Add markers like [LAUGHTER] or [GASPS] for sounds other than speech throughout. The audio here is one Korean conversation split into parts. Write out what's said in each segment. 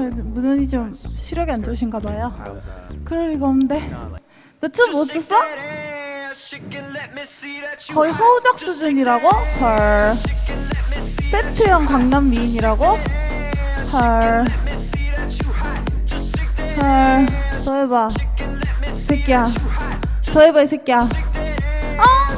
하면은 저 문은이 좀 시력이 안 좋으신가 봐요. 그럴 리가 없는데. 너춤 못 췄어? 거의 허우적 수준이라고? 헐. 세트형 강남 미인이라고? 헐. 헐. 더 해봐. 이 새끼야. 더 해봐, 이 새끼야. 아!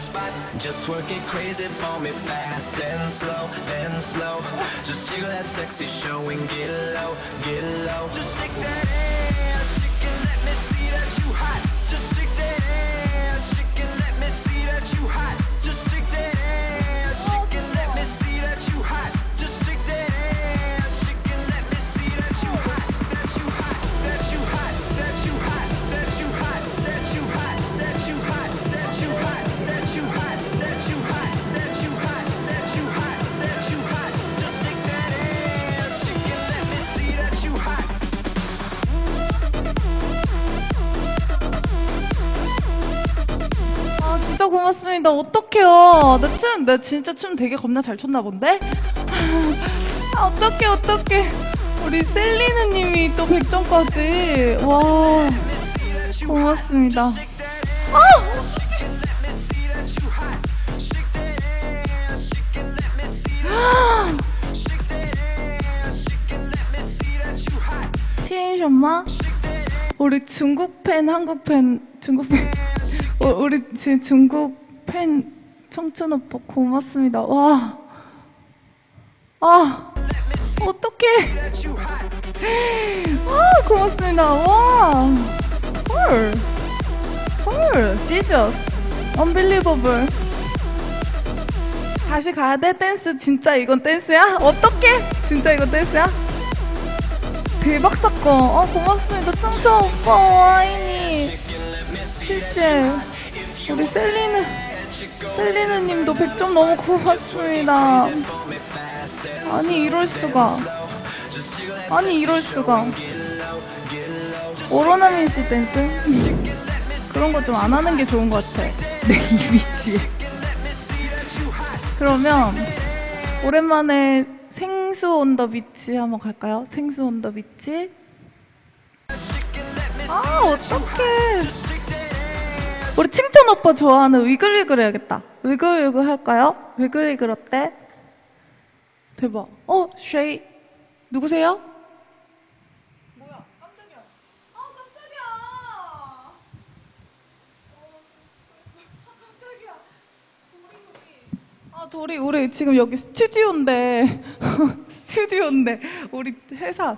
Spot. Just work it crazy for me, fast and slow, then slow. Just jiggle that sexy show and get low, get low. Just 진짜 고맙습니다. 어떡해요. 나 춤, 나 진짜 춤 되게 겁나 잘 췄나 본데? 아 어떡해 어떡해. 우리 셀리느님이 또 100점까지. 와 고맙습니다. 아! [GASPS] 티엔션마? 우리 중국 팬, 한국 팬, 중국 팬. 어, 우리 지금 중국 팬 청춘 오빠 고맙습니다. 와. 아. 어떡해. 아, 고맙습니다. 와. 헐. 헐. 지저스. 언빌리버블. 다시 가야 돼? 댄스. 진짜 이건 댄스야? 어떡해? 진짜 이건 댄스야? 대박 사건. 어, 고맙습니다. 청춘 오빠 와인이. 실제 우리 셀리는 셀리는 님도 100점 너무 고맙습니다. 아니 이럴 수가. 아니 이럴 수가. 오로나민스 댄스? 그런 거 좀 안 하는 게 좋은 것 같아. [LAUGHS] 내 이미지. 그러면 오랜만에 생수 온 더 비치 한번 갈까요? 생수 온 더 비치. 아 어떡해. 우리 칭찬 오빠 좋아하는 위글위글 해야겠다. 위글위글 할까요? 위글위글 어때? 대박. 어, 쉐이. 누구세요? 뭐야, 깜짝이야. 아, 깜짝이야. 어, 깜짝이야. 아, 도리, 우리 지금 여기 스튜디오인데, [LAUGHS] 스튜디오인데, 우리 회사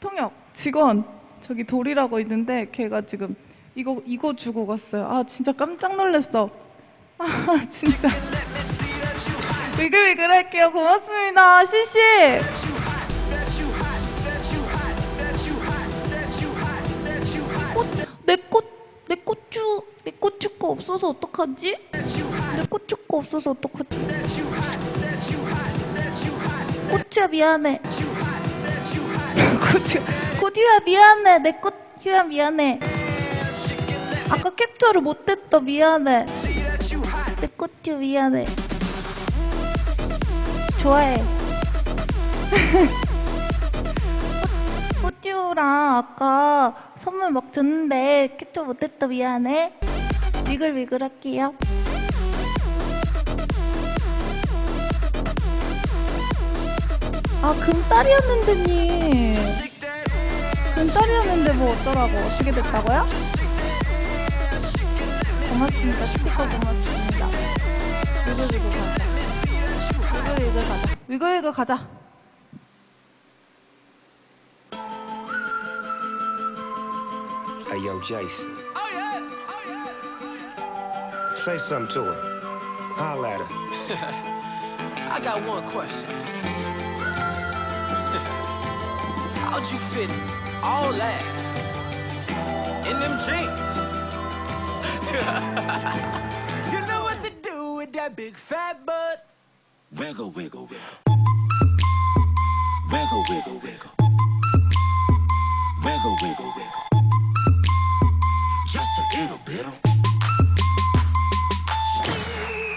통역 직원, 저기 도리라고 있는데, 걔가 지금 이거, 이거 주고 갔어요. 아, 진짜 깜짝 놀랐어. 아, [LAUGHS] 진짜. 위글위글 할게요. 고맙습니다. 시시. 꽃, 내 꽃, 내 고추, 내 고추가 없어서 어떡하지? 내 고추가 없어서 어떡하지? 고추야 미안해. [LAUGHS] 고추, 고추야 미안해. 내 고추야 미안해. 아까 캡처를 못했다 미안해. 내 고추 미안해. 좋아해. [LAUGHS] 호주랑 아까 선물 막 줬는데 캡처 못했다 미안해. 위글위글 할게요. 아 금딸이었는데니. 금딸이었는데 뭐 어쩌라고 어떻게 됐다고요? 고맙습니다. 스티커 고맙습니다. 위글위글 가자. 위글위글 가자. 위글위글 가자. Hey, yo, Jason. Say something to her. Holla at her. [LAUGHS] I got one question. [LAUGHS] How'd you fit all that in them jeans? [LAUGHS] you know what to do with that big fat butt. Wiggle, wiggle, wiggle. Wiggle, wiggle, wiggle. Wiggle, wiggle, wiggle. Just a little bit.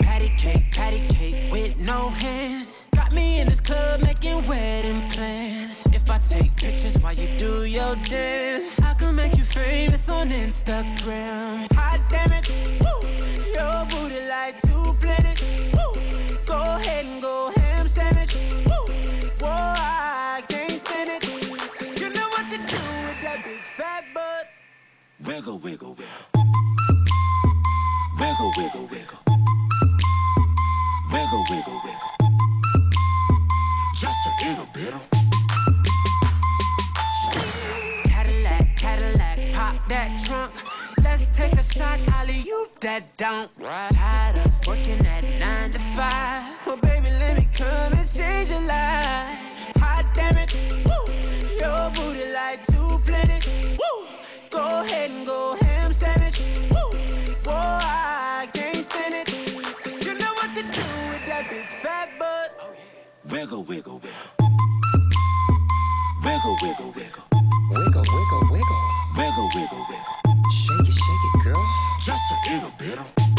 Patty cake, patty cake with no hands. Got me in this club making wedding plans. If I take pictures while you do your dance, I make you famous on Instagram. Hot damn it, woo. Your booty like two planets. Woo. Go ahead and go ham sandwich. Woo. Whoa, I can't stand it. 'Cause you know what to do with that big fat butt. Wiggle, wiggle, wiggle. Wiggle, wiggle, wiggle. Wiggle, wiggle, wiggle. Just a little bit. Cadillac, that trunk. Let's take a shot, Ollie, you that don't. Tired of working at nine to five. Well, baby, let me come and change your life. Hot damn it, woo. Your booty like two planets. Woo. Go ahead and go ham sandwich. Woo. Whoa, I can't stand it. 'Cause you know what to do with that big fat butt. Oh, wiggle, wiggle, wiggle. Wiggle, wiggle, wiggle. Wiggle, wiggle, wiggle. Wiggle, wiggle, wiggle. Shake it, shake it, girl. Just a little bit.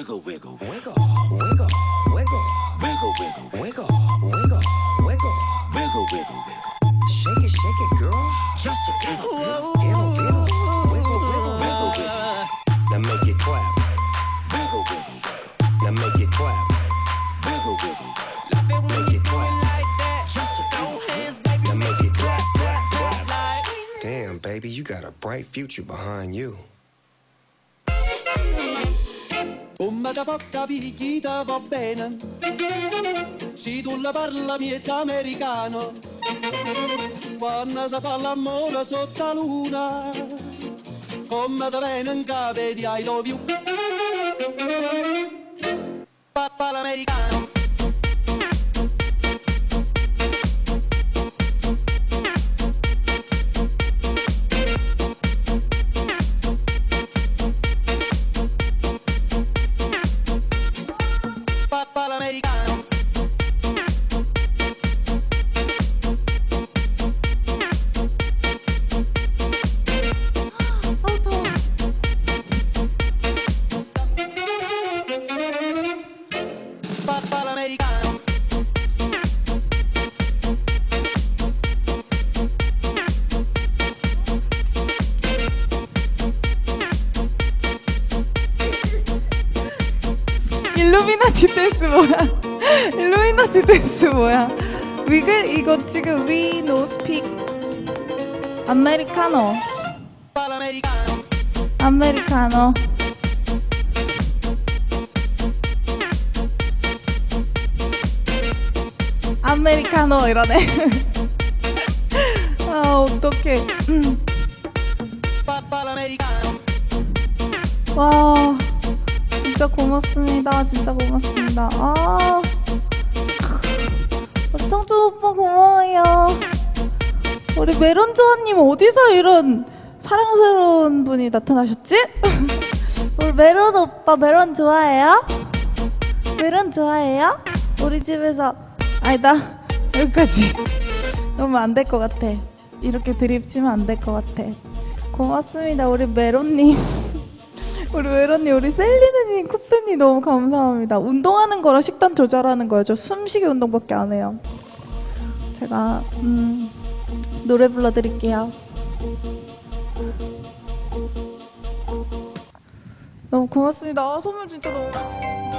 Wiggle, wiggle, Wiggle, wiggle, wiggle, wiggle, wiggle, wiggle, wiggle, wiggle. wiggle, wiggle, wiggle. Shake it, shake it, girl. Just a little bit. Wiggle, wiggle, wiggle, wiggle, Wiggle, wiggle, Now make it clap. wiggle, wiggle, wiggle. Now make it clap. Wiggle, wiggle, wiggle. Make it clap. like that. Just throw hands, baby. Now make it clap, clap, clap. Like Damn, baby, you got a bright future behind you. Come da poca picchita va bene. Se tu la parla miezza americano. Quando si fa l'amore sotto la luna Come da bene in capo di I love you. Papà l'americano 이거 지금 위노 스픽. 아메리카노. 아메리카노. 아메리카노 이러네. [LAUGHS] 아 어떡해. 음. 와 진짜 고맙습니다. 진짜 고맙습니다. 아 메론조아님 어디서 이런 사랑스러운 분이 나타나셨지? [LAUGHS] 우리 메론 오빠 메론 좋아해요? 메론 좋아해요? 우리 집에서. 아니다 여기까지. [LAUGHS] 너무 안 될 것 같아. 이렇게 드립 치면 안 될 것 같아. 고맙습니다 우리 메론님. [LAUGHS] 우리 메론님 우리 셀리느님 쿠페님 너무 감사합니다. 운동하는 거랑 식단 조절하는 거예요. 숨쉬기 운동밖에 안 해요. 제가 음 노래 불러드릴게요. 너무 고맙습니다. 아, 선물 진짜 너무. 많습니다.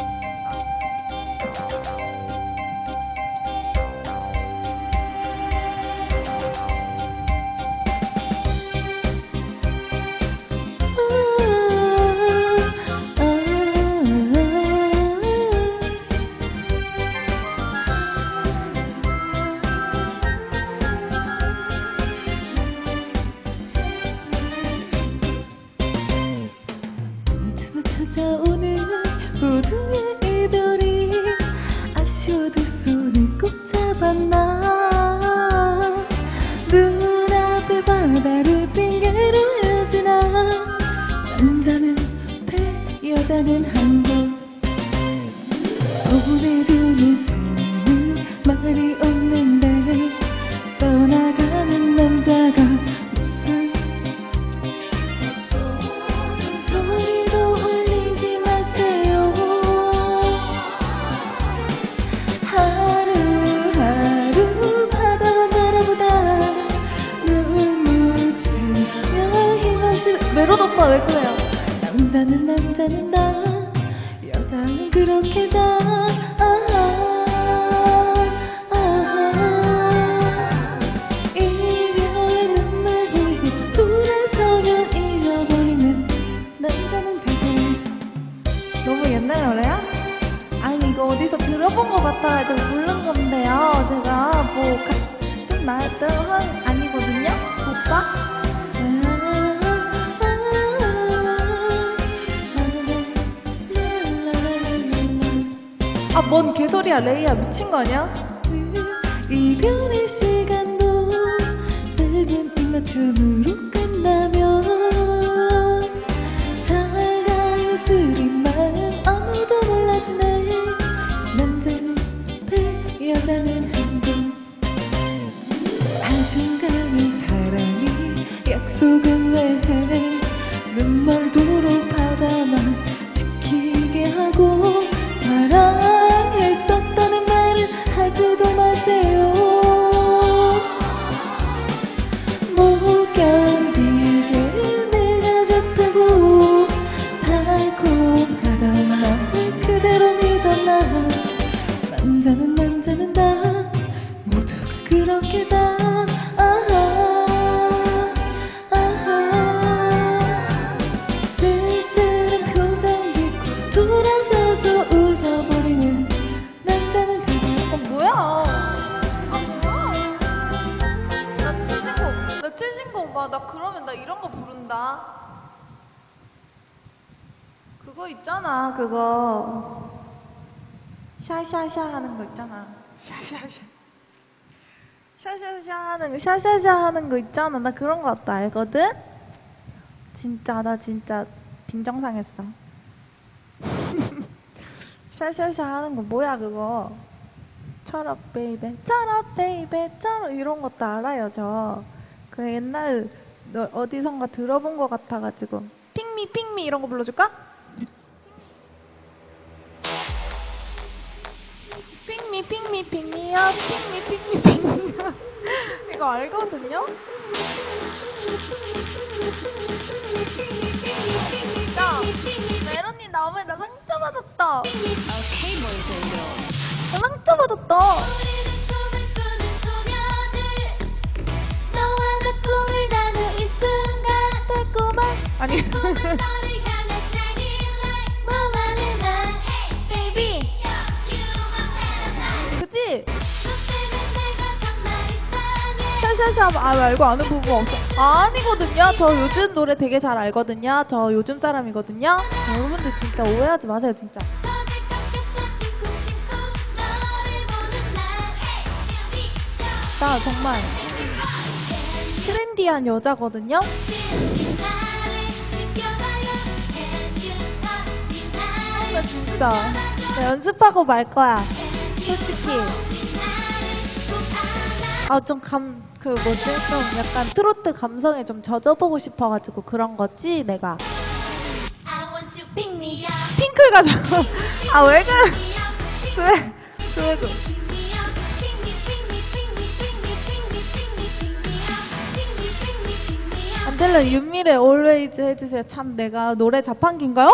레이야 레이야 미친 거 아니야? 이별의 시간도 짧은 입맞춤으로 샤샤샤 하는 거 있잖아. 나 그런 것도 알거든? 진짜, 나 진짜 빈정상했어. [LAUGHS] 샤샤샤 하는 거 뭐야, 그거? cheer up baby, cheer up baby, cheer up 이런 것도 알아요, 저. 그 옛날 너 어디선가 들어본 것 같아가지고. pick me, pick me 이런 거 불러줄까? 핑미, 핑미, 핑미요. 핑미, 핑미. 제가 알거든요? 야, 메론이 나오면 나 상처받았다. 나 상처받았다. 아니. [LAUGHS] 샤샤샵 아, 말고 아는 부분 없어. 아, 아니거든요. 저 요즘 노래 되게 잘 알거든요. 저 요즘 사람이거든요. 여러분들 진짜 오해하지 마세요, 진짜. 나 정말 트렌디한 여자거든요. 나 진짜 나 연습하고 말 거야. 솔직히. 아, 좀 감, 그 뭐지? 좀 약간 트로트 감성에 좀 젖어보고 싶어가지고 그런 거지 내가. 핑클 가자. 아 왜 그래? 스웨 스웨그 안젤라 윤미래 always 해주세요. 참 내가 노래 자판기인가요?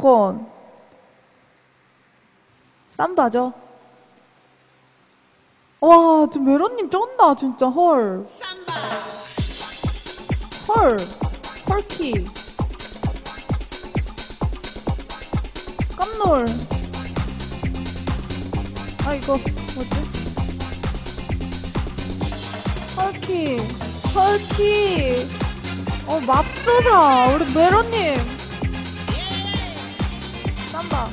사건. 쌈바죠? 와, 지금 메로님 쩐다, 진짜, 헐. 헐. 헐키. 깜놀. 아, 이거, 뭐지? 헐키. 헐키. 어, 맙소사. 우리 메로 님. 쌈바.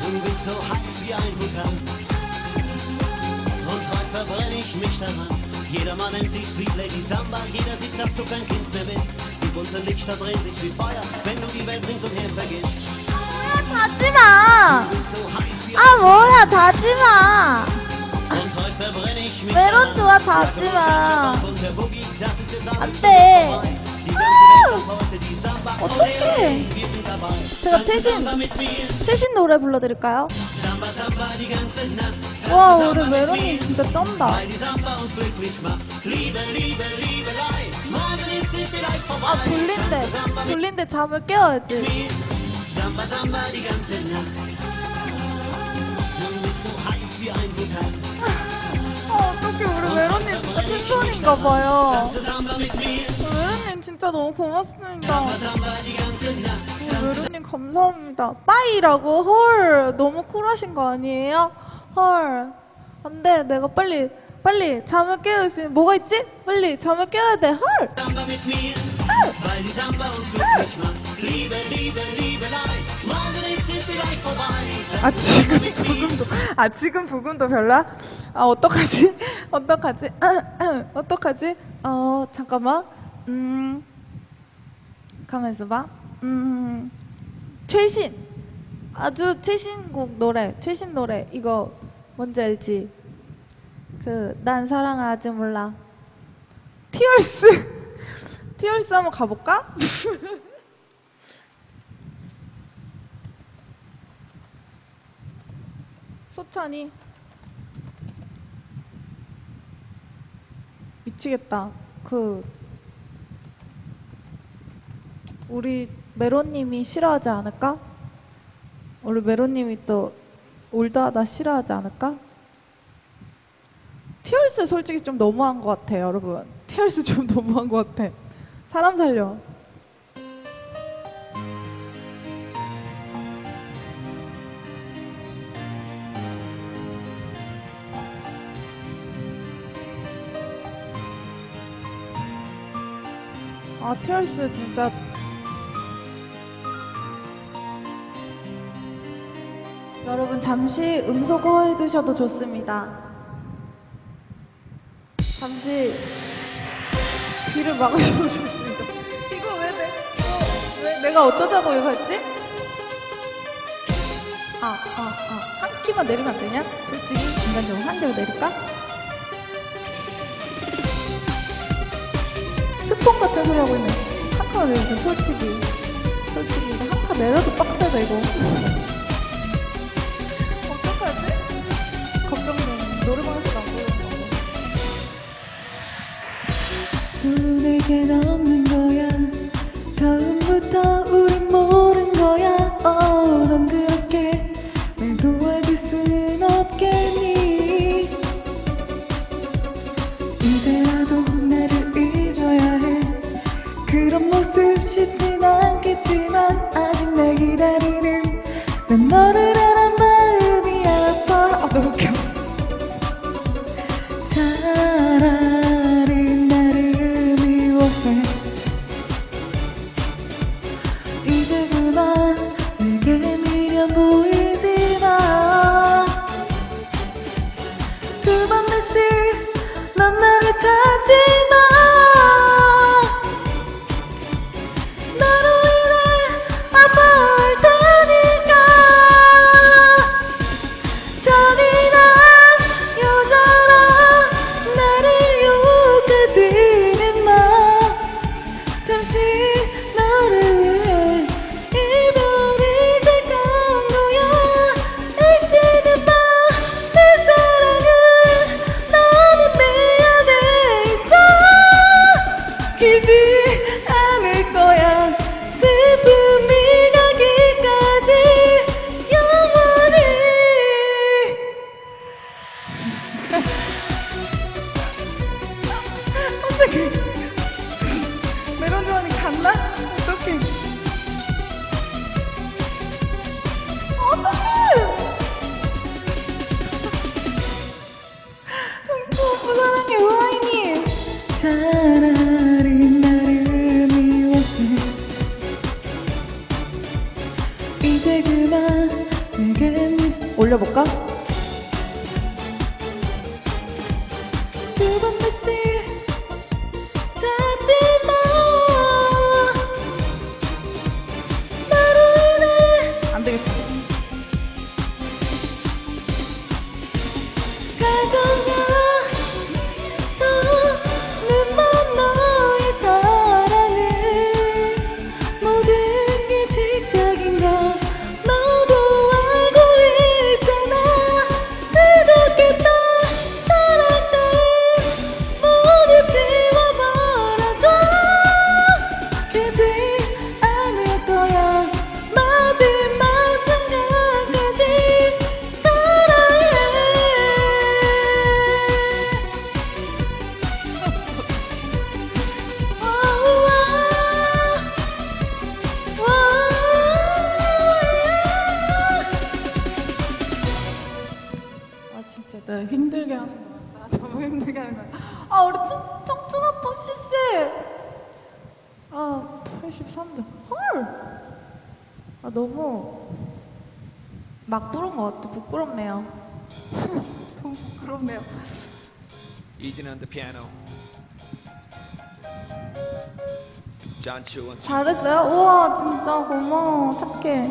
Du bist so heiß wie ein Vulkan. Und heute verbrenne ich mich daran. Jedermann nennt dich Sweet Lady Samba. Jeder sieht, dass du kein Kind mehr bist. Die bunten Lichter drehen sich wie Feuer, wenn du die Welt ringsumher vergisst. 가지마! Du bist so heiß wie 아, 뭐야, 가지마! daran. 좋아, Der 가지마. Blues, und der Boogie, das ist jetzt alles 안 돼. vorbei. Die ganze Welt ist heute die Samba. Und 어떡해. 제가 최신. 최신 노래 불러드릴까요? 와, 우리 메론님 진짜 쩐다. 아, 졸린데. 졸린데 잠을 깨워야지. 팬son인가 봐요. Samba mit mir. 메론님 진짜 너무 고맙습니다. 메론님 감사합니다. 빠이라고? 헐, 너무 쿨하신 거 아니에요? 헐. 안 돼, 내가 빨리, 빨리 잠을 깨울 수 뭐가 있지? 빨리 잠을 깨워야 돼, 헐! Samba mit 아, 지금 부금도, 아, 지금 부금도 별로야? 아, 어떡하지? [LAUGHS] 어떡하지? [CLEARS THROAT] 어떡하지? 어, 잠깐만. 음, 가만 있어봐. 음, 최신. 아주 최신곡 노래, 최신 노래. 이거 뭔지 알지? 그, 난 사랑을 아직 몰라. 티얼스. [LAUGHS] 티얼스 한번 가볼까? [LAUGHS] 소찬이. 미치겠다. 그, 우리 메로님이 싫어하지 않을까? 우리 메로님이 또 올드하다 싫어하지 않을까? 티얼스 솔직히 좀 너무한 것 같아요, 여러분. 티얼스 좀 [LAUGHS] 너무한 것 같아. 사람 살려. 아, 티얼스 진짜. 여러분, 잠시 음소 거 해 두셔도 좋습니다. 잠시 귀를 막으셔도 좋습니다. 이거 왜 내, 이거 왜 내가 어쩌자고 이거 했지? 아, 아, 아. 한 키만 내리면 안 되냐? 솔직히, 인간적으로 한 개로 내릴까? 스폰 같은 소리 하고 있네. 한 칸만 내리세요, 솔직히. 솔직히, 이거 한칸 내려도 빡세다, 이거. 어떡하지? 걱정돼. 노래방에서도 안 보이는 거. 내겐 없는 거야 처음부터 우린 모른 거야 어, 너를 너무 힘들게 하는 거야. 아 우리 청, 청춘 아빠 씨씨. 아 83점. 헐. 아 너무 막 부른 것 같아. 부끄럽네요. [LAUGHS] 너무 부끄럽네요. Easing on the piano. 잘했어요? 우와 진짜 고마워 착해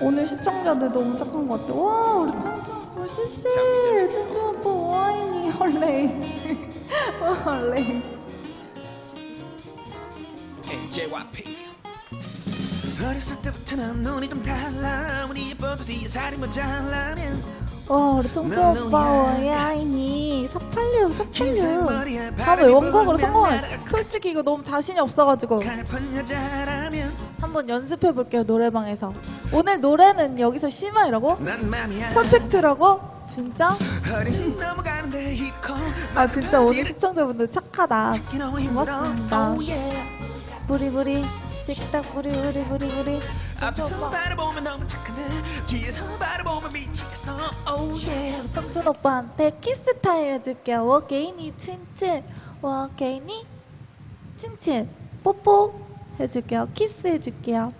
오늘 시청자들 너무 착한 것 같아 와 우리 청춘 씨씨 청춘 오빠 헐레이 and JYP. 어렸을 때부터 난 눈이 좀 달라. 아무리 예뻐도 뒤에 살이 모자라면 와 우리 넌 오빠. 와인이 486 흰색 486 머리에 다음에 원곡으로 성공할. 솔직히 이거 너무 자신이 없어가지고. 한번 연습해 볼게요 노래방에서. 오늘 노래는 여기서 맘이야. perfect라고? 진짜? [LAUGHS] 아 진짜 오늘 시청자분들 착하다. 고맙습니다. 부리부리 식탁 부리부리 부리부리. 앞에서 바라보면 너무 착한데 뒤에서 바라보면 미치겠어. Oh yeah. 성준 오빠한테 키스 타임 해줄게요. 我给你亲亲 我给你亲亲 뽀뽀 해줄게요. 키스 해줄게요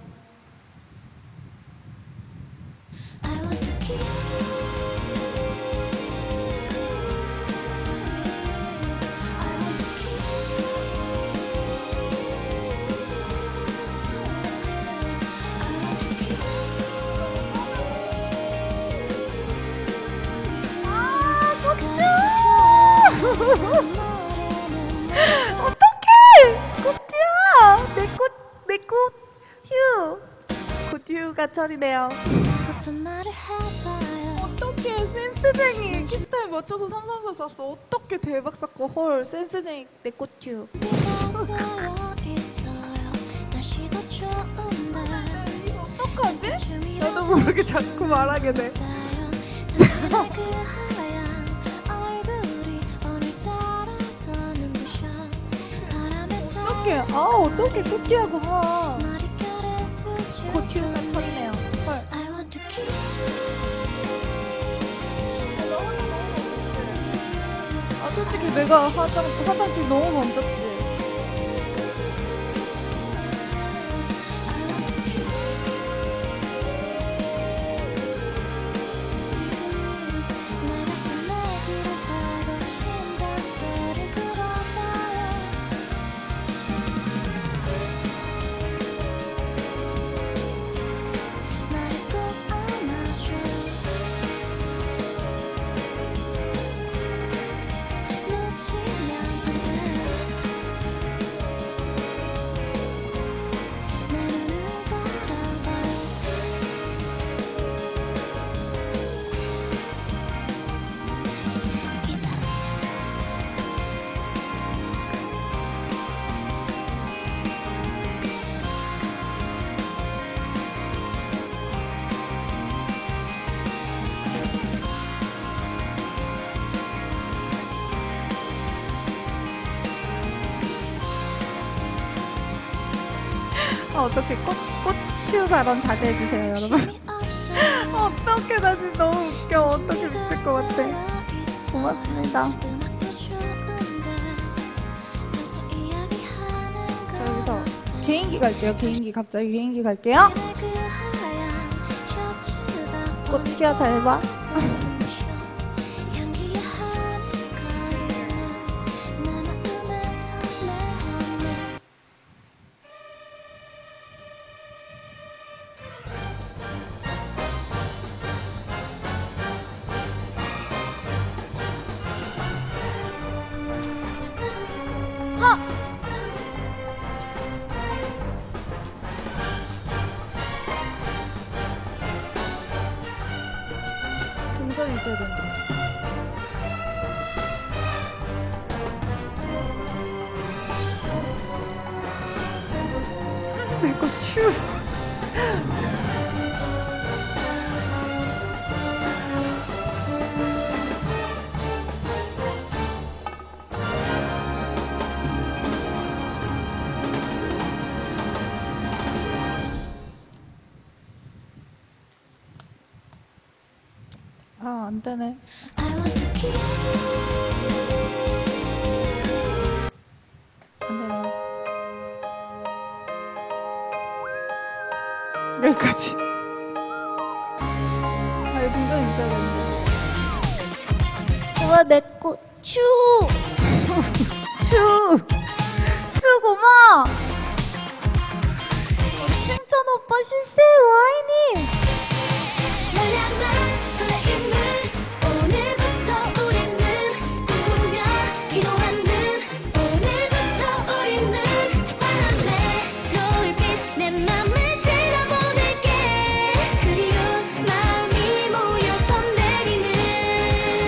어떡해! 굿듀야! 내 꽃 내 꽃휴. 굿듀가 처리네요. 고픈 말을 해봐요. 어떡해 센스쟁이. 키스 타임 맞춰서 삼삼사 쐈어. 어떡해 대박 사건. 헐 센스쟁이 내 꽃휴. 좋은 날 어떡하지? 나도 모르게 자꾸 말하게 돼 [LAUGHS] 어떡해. 아 어떡해. 머릿결에 스쳐 굿듀가 처리네요. 헐. 아 솔직히 내가 화장 화장실 너무 먼저지. 아, 어떻게 꽃, 꽃추 발언 자제해주세요, 여러분. [LAUGHS] 어떡해, 나 진짜 너무 웃겨. 어떻게 미칠 것 같아. 고맙습니다. 자, 여기서 개인기 갈게요, 개인기. 갑자기 개인기 갈게요. 꽃티야 잘 봐.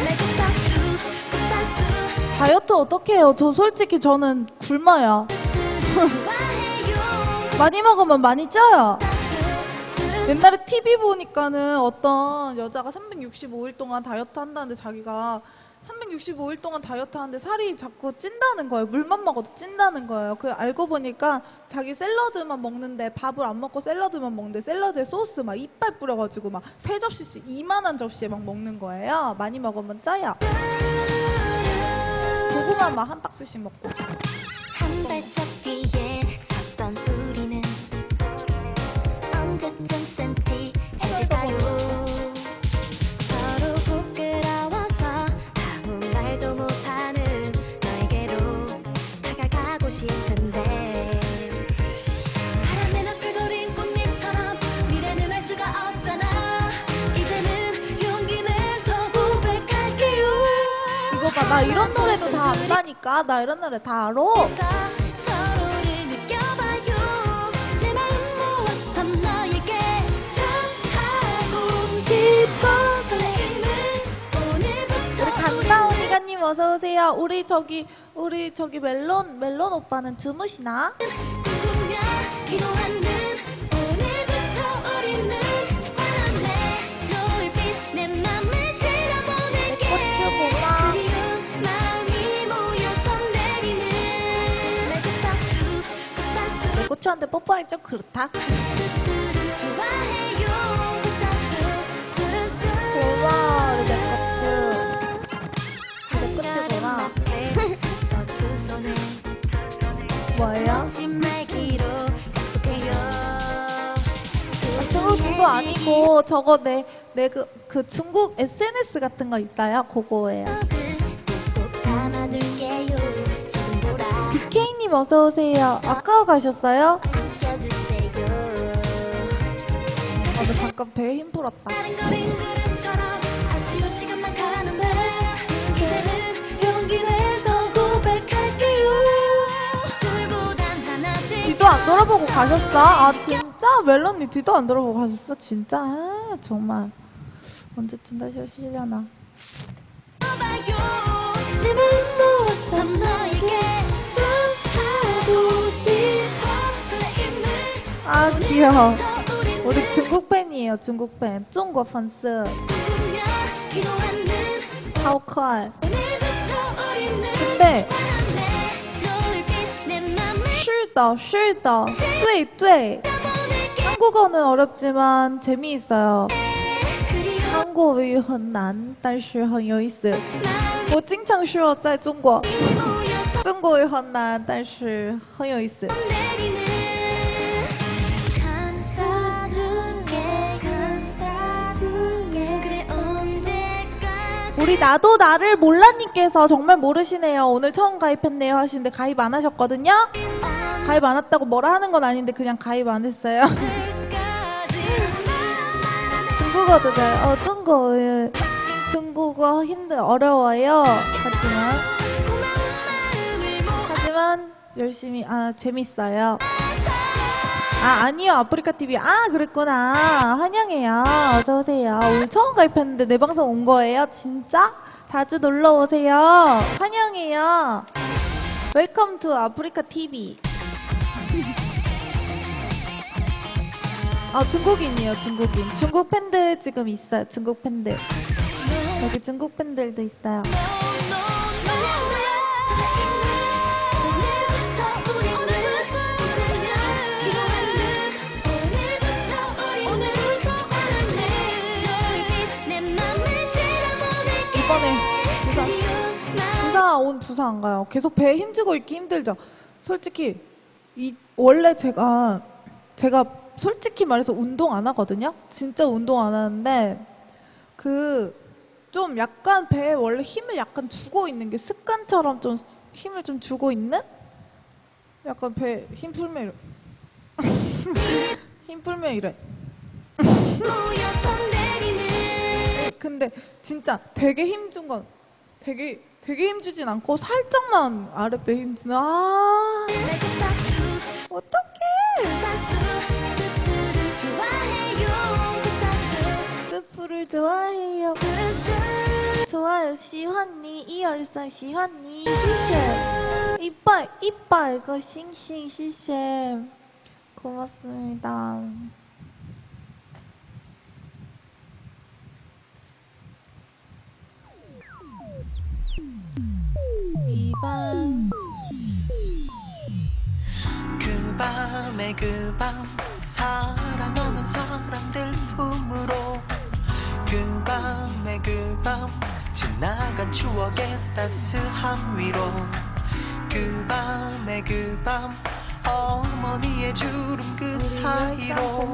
내 꽃사수 꽃사수 다이어트 어떻게 해요? 저 솔직히 저는 굶어요. [LAUGHS] 많이 먹으면 많이 쪄요. 옛날에 TV 보니까는 어떤 여자가 365일 동안 다이어트 한다는데 자기가 365일 동안 다이어트 하는데 살이 자꾸 찐다는 거예요. 물만 먹어도 찐다는 거예요. 그 알고 보니까 자기 샐러드만 먹는데 밥을 안 먹고 샐러드만 먹는데 샐러드에 소스 막 이빨 뿌려가지고 막 세 접시씩 이만한 접시에 막 먹는 거예요. 많이 먹으면 쪄요. 고구마 막 한 박스씩 먹고. 한 나 이런 노래도 다 안다니까. 나 이런 노래 다 알아. 우리 강다운이가님 어서 오세요. 우리 저기 우리 저기 멜론 멜론 오빠는 주무시나? 고추한테 뽀뽀하기 좀 그렇다. 고마워 우리 내. 내 손에 뭐예요? 약속해요 아, 중국 그거 아니고 저거 내 내 그 그 중국 SNS 같은 거 있어요. 그거예요. 어서 오세요. 아까 가셨어요? 아, 나 잠깐 배에 힘 풀었다. 뒤도 안 돌아보고 가셨어? 아 진짜? 멜론님 뒤도 안 돌아보고 가셨어? 진짜? 아, 정말 언제쯤 다시 하시려나? 아 귀여워. 더 우리는 우리 중국 팬이에요. 중국 팬. 중국 팬스. 꿈꾸며 기도하는 하오컬. 오늘부터 우리는 근데 찬란한 내 노을빛 내 맘을 실 是的,是的,对,对. 한국어는 어렵지만 재미있어요. 한국어 很难,但是很有意思.我经常说在中国中国语很难但是很有意思 우리 나도 나를 몰라님께서 정말 모르시네요. 오늘 처음 가입했네요 하시는데 가입 안 하셨거든요? 가입 안 했다고 뭐라 하는 건 아닌데 그냥 가입 안 했어요? [LAUGHS] 중국어도 잘, 어, 중국어, 중국어 힘들, 어려워요. 하지만, 하지만, 열심히, 아, 재밌어요. 아, 아니요. 아프리카 TV. 아, 그랬구나. 환영해요. 어서 오세요. 오늘 처음 가입했는데 내 방송 온 거예요? 진짜? 자주 놀러 오세요. 환영해요. Welcome to 아프리카 TV. 아, 중국인이에요, 중국인. 중국 팬들 지금 있어요, 중국 팬들. 여기 중국 팬들도 있어요. 오늘 부산 안 가요. 계속 배에 힘주고 있기 힘들죠. 솔직히, 이, 원래 제가, 제가 솔직히 말해서 운동 안 하거든요? 진짜 운동 안 하는데, 그, 좀 약간 배에 원래 힘을 약간 주고 있는 게 습관처럼 좀 힘을 좀 주고 있는? 약간 배 힘 풀면 이래. [LAUGHS] 힘 풀면 이래. [LAUGHS] 근데 진짜 되게 힘 준 건 되게 되게 힘주진 않고 살짝만 아랫배 힘주는 아 어떡해. 스프를 좋아해요. 좋아요 시환니. 이열산 시환니. 시셰 이빨 이빨. 그 싱싱 시셰 고맙습니다 이밤. 그 밤에 그 밤 사랑하는 사람들 품으로. 그 밤에 그 밤 지나간 추억의 따스함 위로. 그 밤에 그 밤 어머니의 주름 그 사이로.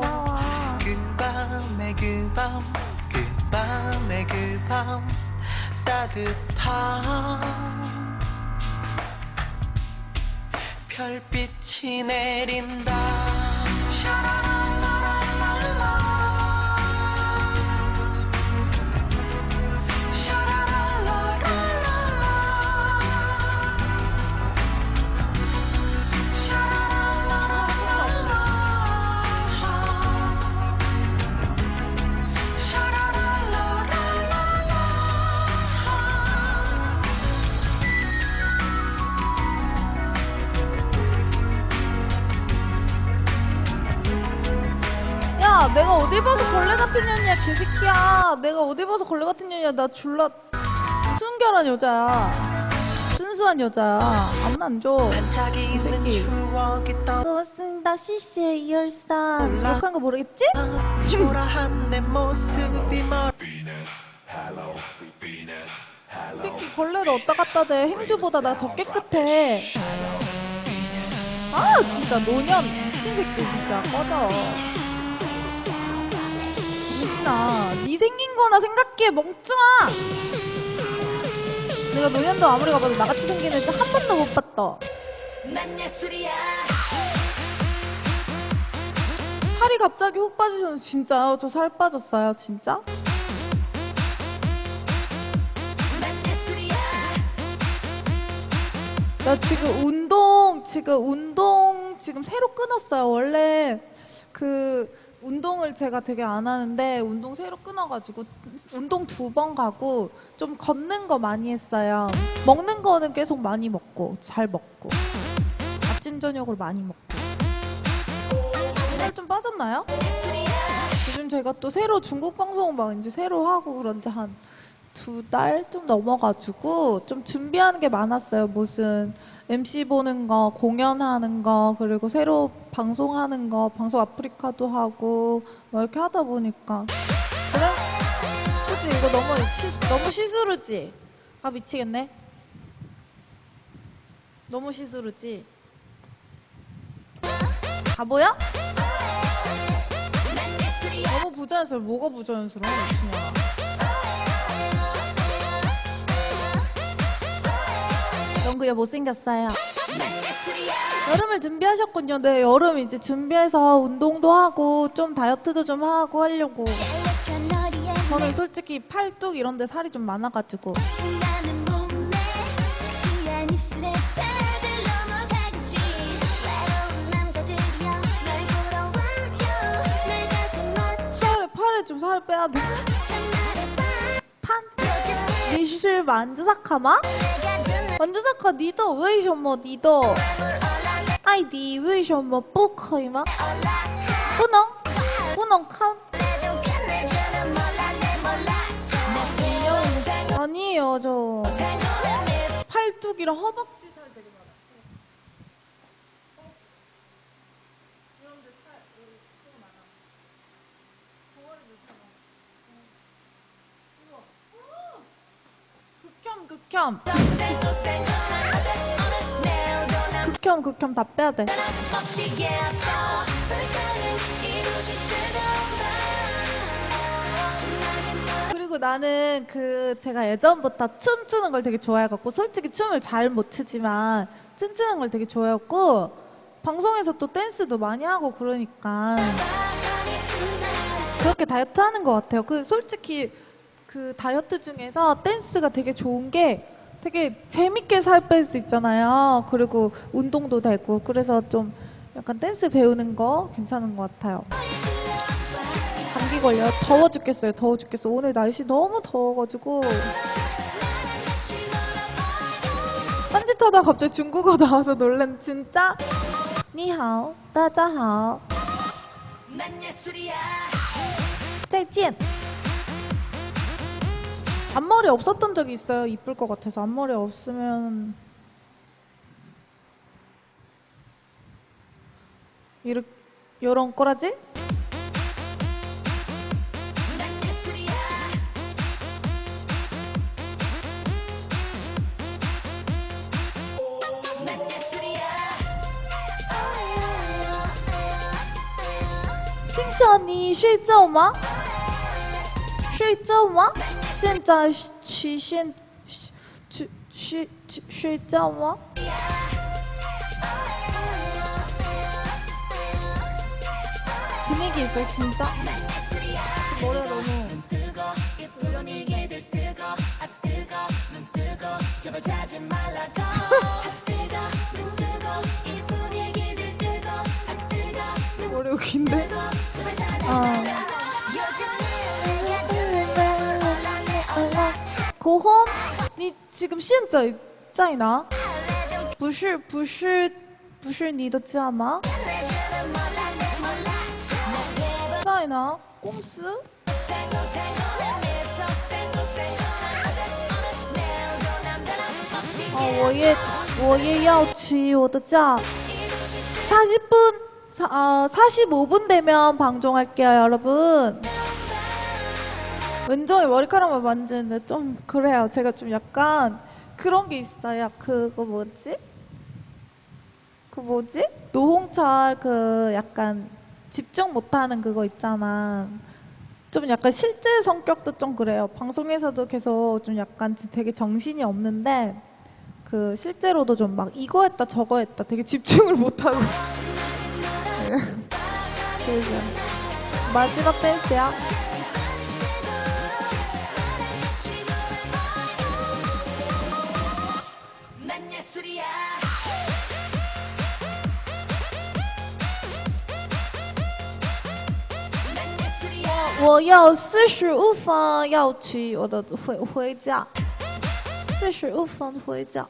그 밤에 그 밤 그 밤에 그 밤 따뜻한 별빛이 내린다. 야, 내가 어디 봐서 벌레 같은 년이야, 개새끼야. 내가 어디 봐서 벌레 같은 년이야. 나 졸라 순결한 여자야. 순수한 여자야. 안안 줘. 반짝이는 새끼. 고맙습니다. 시시의 이열산. 욕한 거 모르겠지? 떠나 초라한 내 모습이 멀이 새끼 벌레를 어디다 갖다 대. 행주보다 나 더 깨끗해. 아, 진짜 노년. 미친 새끼 진짜 꺼져. 정신아. 네 생긴 거나 생각해, 멍충아. 내가 노년도 아무리 가봐도 나같이 생긴 애한 번도 못 봤다. 살이 갑자기 훅 빠지셔서 진짜요? 저 살 빠졌어요, 진짜? 나 지금 운동, 지금 운동, 지금 새로 끊었어요. 원래 그 운동을 제가 되게 안 하는데 운동 새로 끊어가지고 운동 두 번 가고 좀 걷는 거 많이 했어요. 먹는 거는 계속 많이 먹고 잘 먹고 아침 저녁으로 많이 먹고 살 좀 빠졌나요? 요즘 제가 또 새로 중국 방송 막 이제 새로 하고 그런지 한 두 달 좀 넘어가지고 좀 준비하는 게 많았어요. 무슨 MC 보는 거, 공연하는 거, 그리고 새로 방송하는 거, 방송 아프리카도 하고, 뭐 이렇게 하다 보니까. 그래? 그치, 이거 너무, 시, 너무 시스루지? 아, 미치겠네. 너무 시스루지? 바보야? 너무 부자연스러워. 뭐가 부자연스러워, 미친년아. 넌 그냥 못생겼어요. 여름을 준비하셨군요. 네, 여름 이제 준비해서 운동도 하고 좀 다이어트도 좀 하고 하려고. 저는 솔직히 팔뚝 이런 데 살이 좀 많아가지고. 좀 살, 팔에 좀살 빼야 돼. 你是 만주사카吗? 만주사카 你的 为什么 你的 아이디 为什么 不可以吗? 不能? 不能看 아니에요 저. 팔뚝이랑 허벅지 살 되게 극혐 극혐 극혐 다 빼야 돼. 그리고 나는 그 제가 예전부터 춤추는 걸 되게 좋아해갖고 솔직히 춤을 잘 못 추지만 춤추는 걸 되게 좋아했고 방송에서 또 댄스도 많이 하고 그러니까 그렇게 다이어트 하는 것 같아요. 그 솔직히 그 다이어트 중에서 댄스가 되게 좋은 게 되게 재밌게 살 뺄 수 있잖아요. 그리고 운동도 되고 그래서 좀 약간 댄스 배우는 거 괜찮은 것 같아요. 감기 걸려요. 더워 죽겠어요. 더워 죽겠어. 오늘 날씨 너무 더워가지고. 딴짓하다 갑자기 중국어 나와서 놀란 진짜. 니하오, 따자하오, 난 예술이야 再见. 앞머리 없었던 적이 있어요. 이쁠 것 같아서 앞머리 없으면 이렇게 요런 꼬라지? 난 예술이야 난 예술이야 金角， 진짜 쉬신 쉬쉬쉬쉬자와 분위기 있어 진짜? 머리 너무 [LAUGHS] 머리 웃긴데? 아. 公司？ 생각생각한 미소 생각생각한 어제 오늘 내일도 남변함없이 哦，我也我也要去我的家。 40분, 사, 아, 45분 되면 방송할게요, 여러분. 왼쪽에 머리카락만 만지는데 좀 그래요. 제가 좀 약간 그런 게 있어요. 그거 뭐지? 그 뭐지? 노홍철 그 약간 집중 못하는 그거 있잖아. 좀 약간 실제 성격도 좀 그래요. 방송에서도 계속 좀 약간 되게 정신이 없는데 그 실제로도 좀 막 이거 했다 저거 했다 되게 집중을 [LAUGHS] 못하고 그래서 마지막 댄스야 我要四十五分要去我的回回家四十五分回家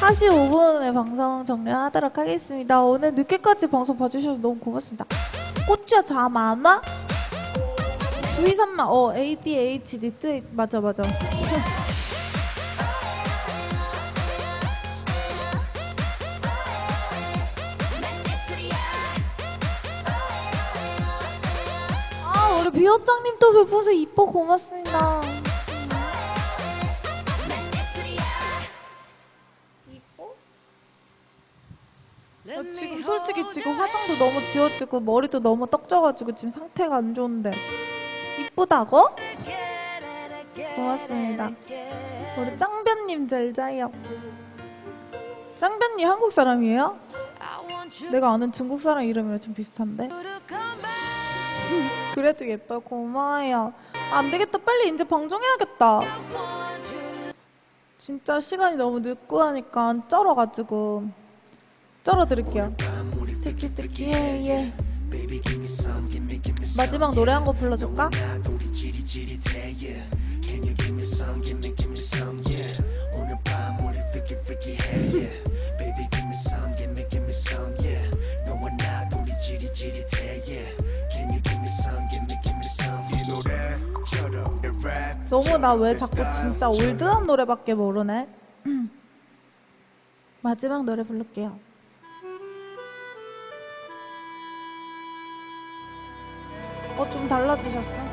45분에 방송 종료하도록 하겠습니다. 오늘 늦게까지 방송 봐주셔서 너무 고맙습니다. 꽃자 자마마? 주의산마, 어, ADHD, 네, 맞아, 맞아. 비어장님도 별풍선 이뻐 고맙습니다. 이뻐? 나 지금 솔직히 지금 화장도 너무 지워지고 머리도 너무 떡져가지고 지금 상태가 안 좋은데 이쁘다고? 고맙습니다. 우리 짱변님 잘 자요. 짱변님 한국 사람이에요? 내가 아는 중국 사람 이름이랑 좀 비슷한데? 그래도 예뻐요. 고마워요. 안 되겠다. 빨리 이제 방송해야겠다. 진짜 시간이 너무 늦고 하니까 쩔어가지고 쩔어 드릴게요. 티키 티키 예 마지막 노래 한 곡 불러줄까? 너무 나 왜 자꾸 진짜 올드한 노래밖에 모르네. [CLEARS THROAT] 마지막 노래 부를게요. 어, 좀 달라지셨어?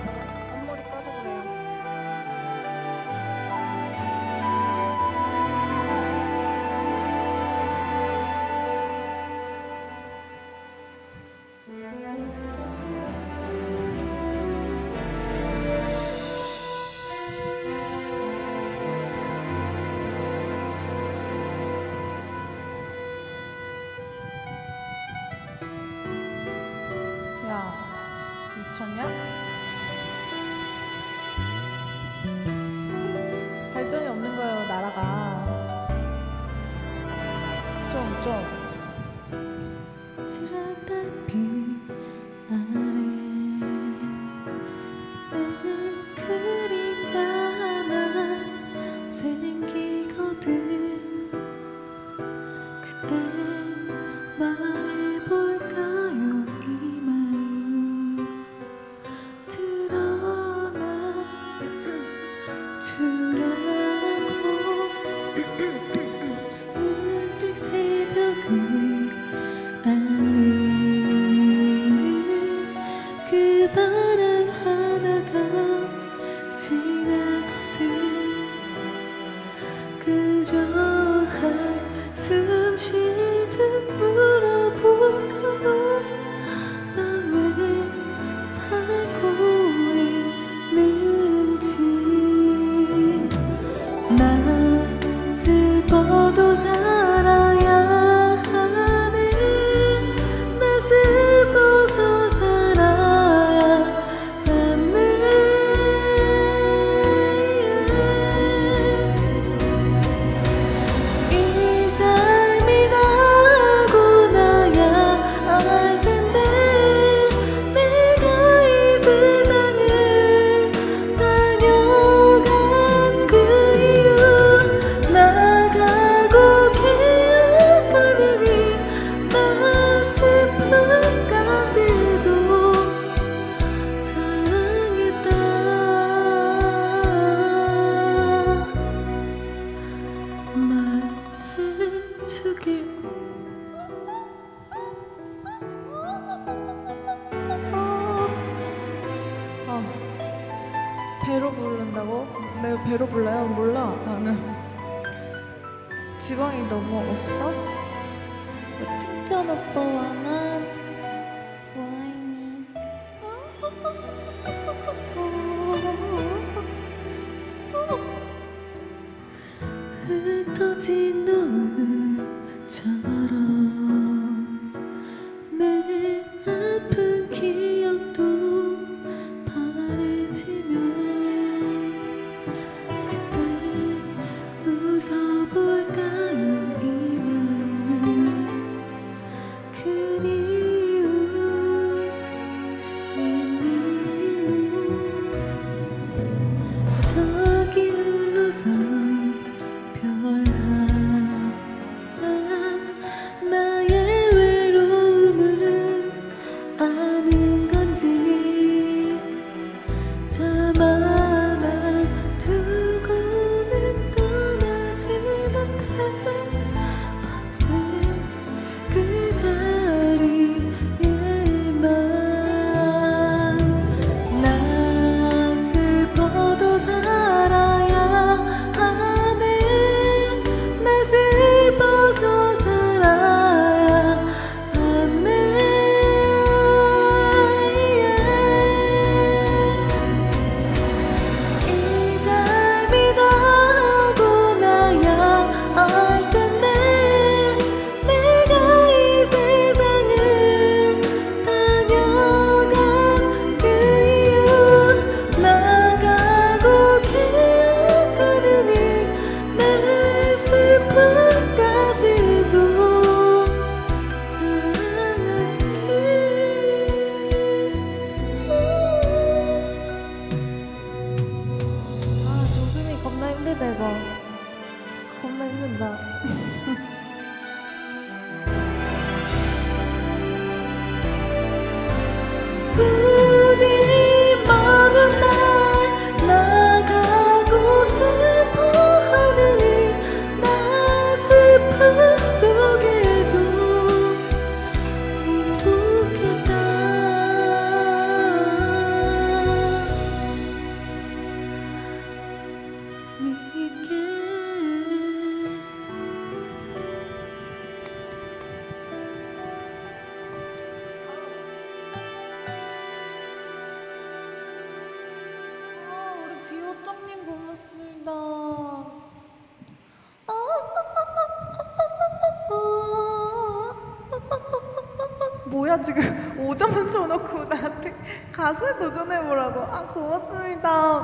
도전해보라고. 아 고맙습니다.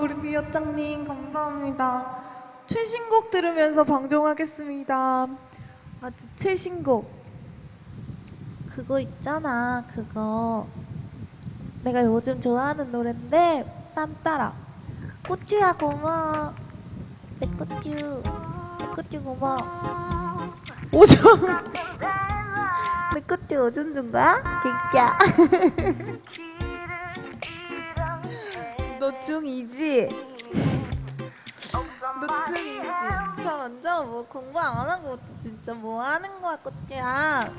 우리 비호장님 감사합니다. 최신곡 들으면서 방송하겠습니다. 아주 최신곡. 그거 있잖아 그거. 내가 요즘 좋아하는 노래인데 딴따라. 꽃주야 고마워. 내 꽃주. 내 꽃주 고마워. 5점 내 꽃주 5점 준 거야? 진짜. 너 [LAUGHS] 중2지? 너 중2지? 잘 앉아 뭐 공부 안 하고 진짜 뭐 하는 거야 꽃주야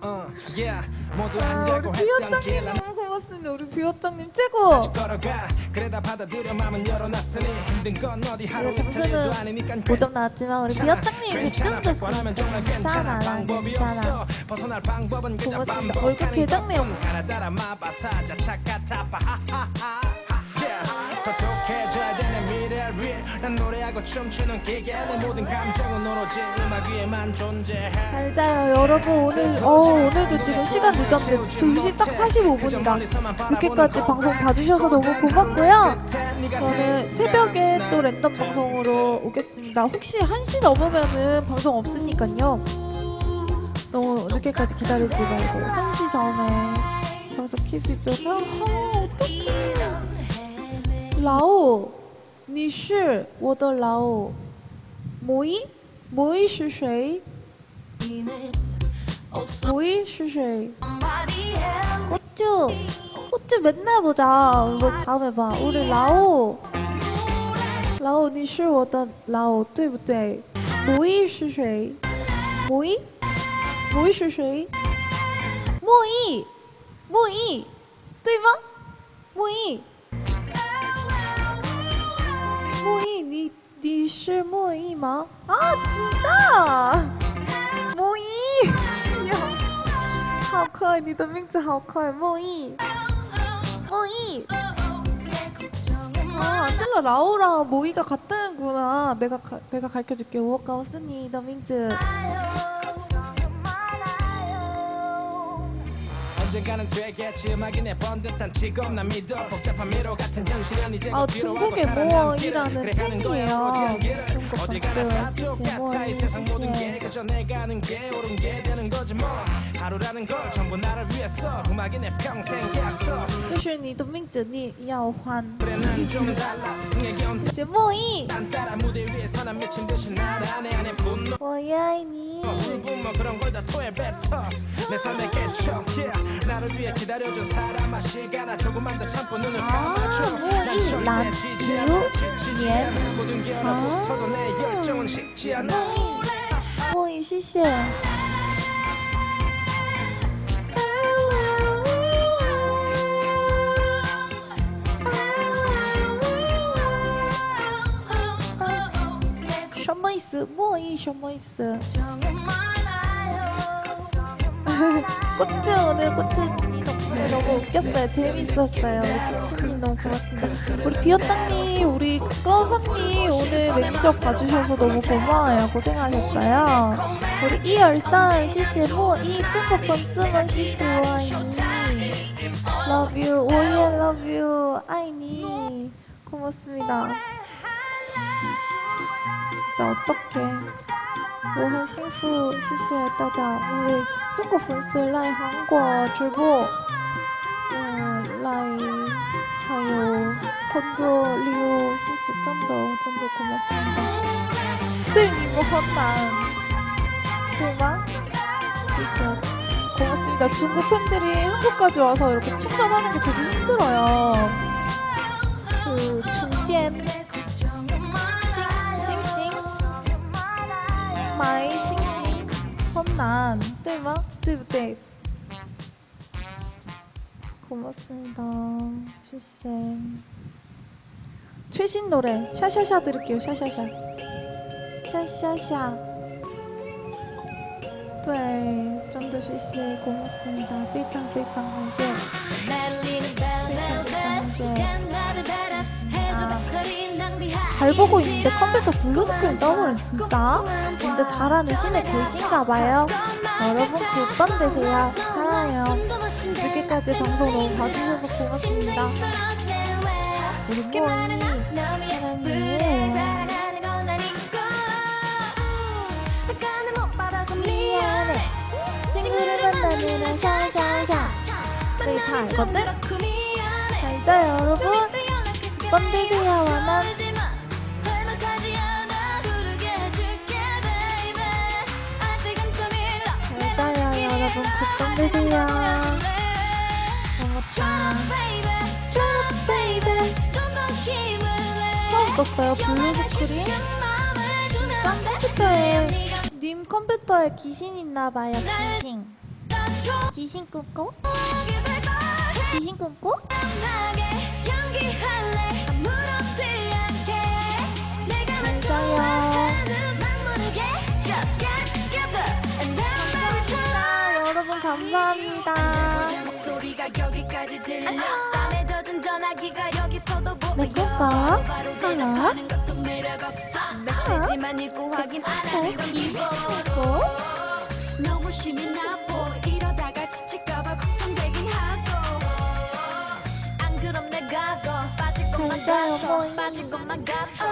어, yeah. 모두 아, 안 우리 비 고맙습니다 우리 비호장님 최고! 걸어가. 그래다 받아들여 마음은 열어놨으니 힘든 건 어디 하루 네, 이틀도 점수는 아니니까 5점 나왔지만 우리 비호장님 100점 원하면 정말 줬습니다 괜찮아. 고맙습니다. 얼굴 개장네요. 똑똑해져야 되는 미래를 위해 난 노래하고 춤추는 기계 내 모든 감정은 오로지 음악 위에만 존재해. 잘 자요 여러분. 오늘 어 오늘도 지금 시간 늦었는데 2시 딱 45분이다. 늦게까지 방송 봐주셔서 너무 고맙고요. 저는 새벽에 또 랜덤 방송으로 오겠습니다. 혹시 1시 넘으면은 방송 없으니까요. 너무 늦게까지 기다리지 말고 1시 전에 방송 킬수 있도록 아, 어떡해 老五你是我的老五모이모이是谁 모이是谁 꽃주 꽃주 맨날 보자 너 다음에 봐 우리 라오 라오 你是我的老五对不对모이是谁모이 모이是谁莫一莫一对吗莫一 니슈 모이 마. 아 진짜. 모이. 야. 하오카이 니더 밍즈 하오카이 모이. 모이. 아, 셀라 라오랑 모이가 같은구나. 내가 가, 내가 가르쳐 줄게. 우오카오스니 더 밍즈. 언젠가는 되겠지 음악이 내번 듯한 직업 난 믿어 복잡한 미로 같은 현실은 이제 아, 곧 필요하고 중국의 살아남은 길을 모어이라는 그래 가는 거야 팬이에요. 오로지 한 길을 중국 어딜 가나 다 팬들. 똑같아 시시해, 이 세상 모어이, 모든 시시해. 게 그저 내가 하는 게 옳은 게 되는 거지 뭐 하루라는 걸 전부 나를 위해서 음악이 내 평생 계약서 这是你的名字，你要换。 그래 난좀 달라 흥에 겨운 谢谢莫一， 난 따라 무대 위에서 난 미친 듯이 날아 내 안에 분노 我爱你。刘年，莫，谢谢。Chama isso, moi, 꽃주 오늘 꽃주님 덕분에 네. 너무 웃겼어요. 재밌었어요. 네. 꽃주님 너무 고맙습니다. 우리 비어짱님, 우리 국가원장님 오늘 매니저 봐주셔서 너무 고마워요. 고생하셨어요. 우리 이열산 CC 모이 쭈퍼폰 쓰먼 CC 와이 Love you, oh 오예 love you, 아이니 고맙습니다. 진짜 어떡해. 我很幸福，谢谢大家。因为中国粉丝来韩国直播，嗯，来还有很多礼物，谢 쫀도 쫀도 고맙습니다. 뜬 이거 헌난 또마 시시 고맙습니다. 중국 팬들이 한국까지 와서 이렇게 충전하는 게 되게 힘들어요. 그 중디 마이 싱싱 헌난 뜰마 뜰때 고맙습니다. 시시 최신 노래 샤샤샤 들을게요. 샤샤샤 샤샤샤 对，真的谢谢，고맙습니다，非常非常感谢。 잘 보고 있는데 컴퓨터 블루 스크린 떠버린 진짜? 진짜 잘하는 신의 계신가봐요. 여러분 굿밤 되세요. 사랑해요. 이렇게까지 방송 너무 봐주셔서 고맙습니다. 우리 모이 사랑해요. 미안해. 친구를 만나면 샤샤샤. 저희 다 알거든? 잘자 여러분. 되세요. 원한. 잘자요 여러분. 되세요. 반갑다. 처음 떴어요. 블루 스크린. 진짜 컴퓨터에 님 컴퓨터에 귀신 있나봐요. 귀신. 귀신 끊고? 귀신 끊고? 감사합니다. 여러분 감사합니다. 내? 바로 하나? 메시지만 읽고 확인 안 하는 건 기본? 너무 심이 나고 이러다가 지칠까봐 걱정되긴 하고 안 그럼 내가 더 빠질 것만 같아 모이. 빠질 것만 같아